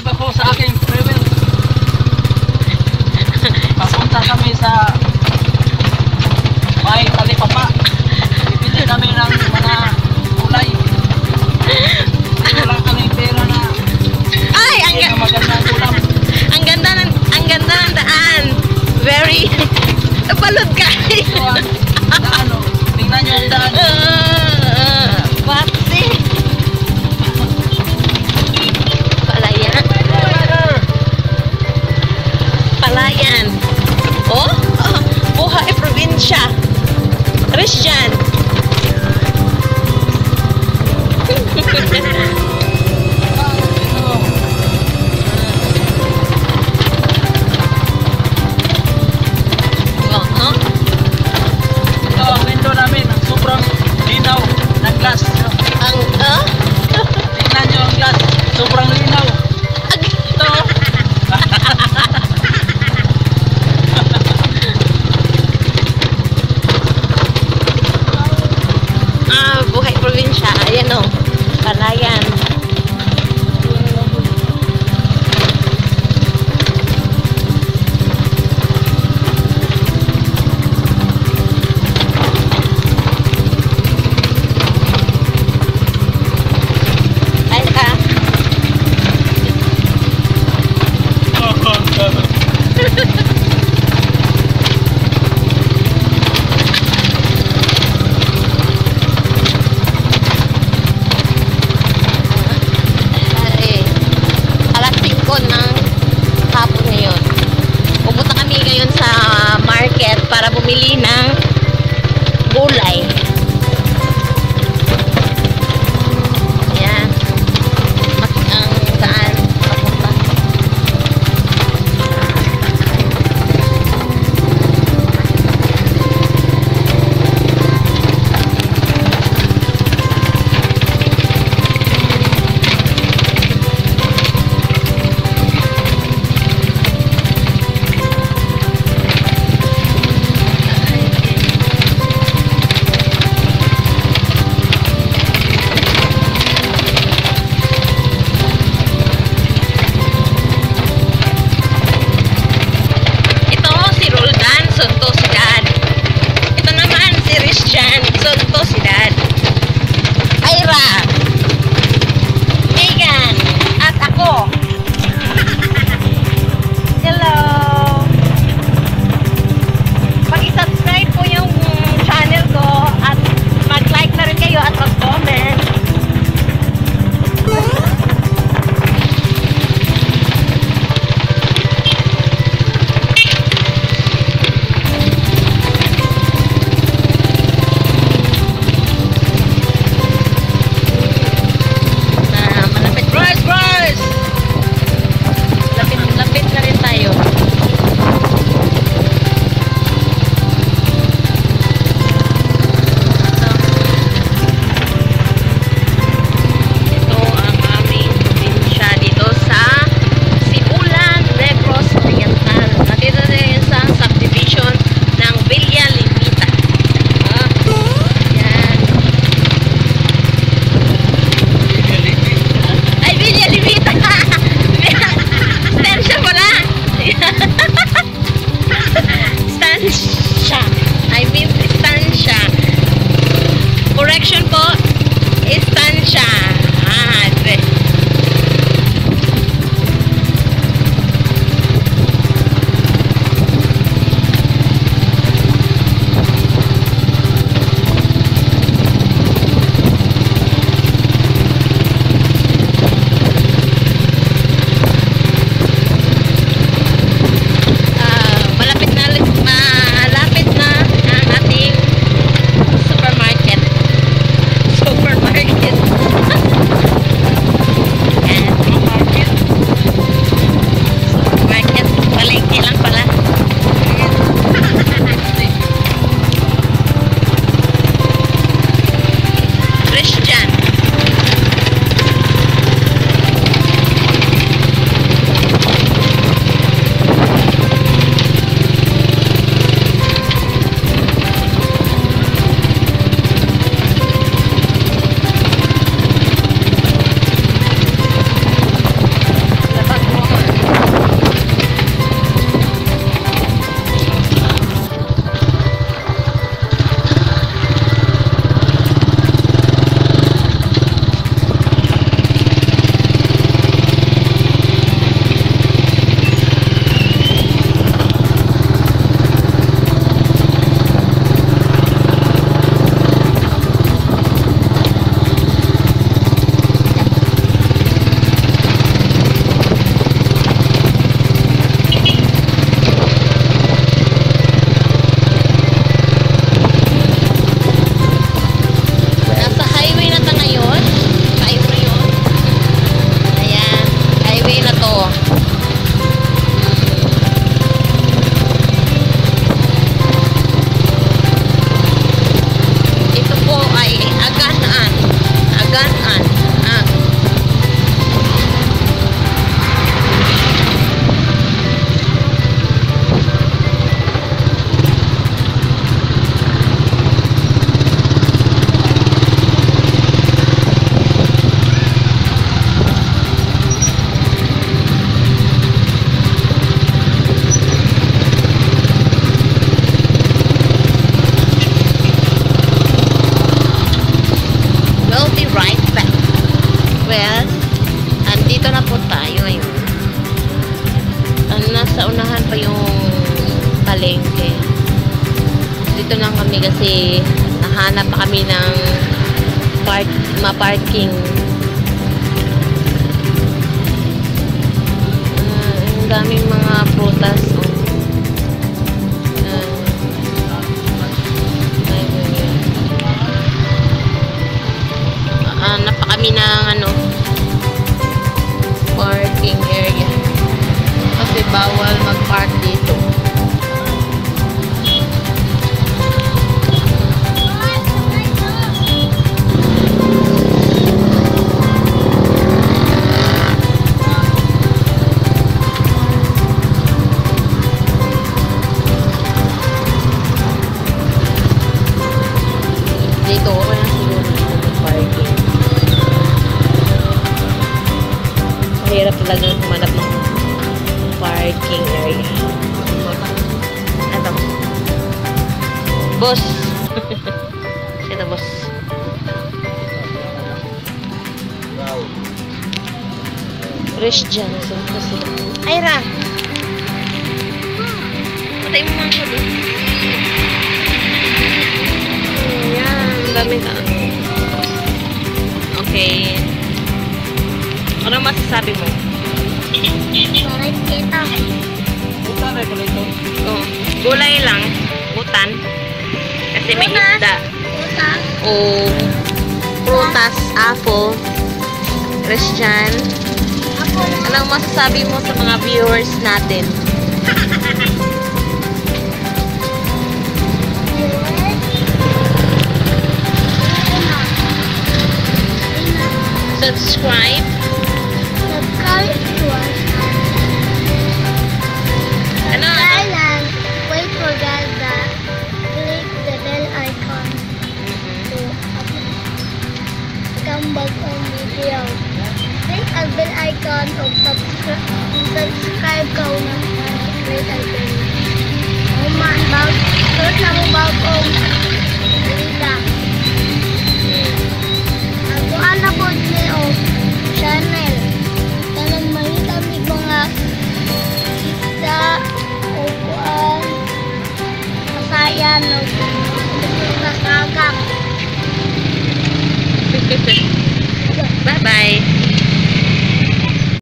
kakaiba po sa aking travel. Papunta kami sa may talipapa. Bibili kami ng mga gulay. Wala kaming pera na ay, ang, na Kanayan. market para bumili ng gulay. Russian. Palengke. Dito lang kami kasi nahanap pa kami ng park, ma-parking. Ah, ang daming mga prutas. Oh. Ah. Hanap pa ng ano parking area. Kasi bawal mag-park. Dito parking area. Ano? Boss! Sino boss? Christian. Saan ka sila? Ira! Patay mo mga doon. Ayan. Daming ano. Okay. Ano masasabi mo? Bakit kita? Punta na ko nito. Oh, gulay lang. Utan. Kasi may isda. Puta. O prutas, apple. Christian. Anong masasabi mo sa mga viewers natin? Subscribe cảm back on video. Click ang bell icon o subscribe subscribe ka na click ang bell. Human bag, search na mo bagong balita. Ako ana po ni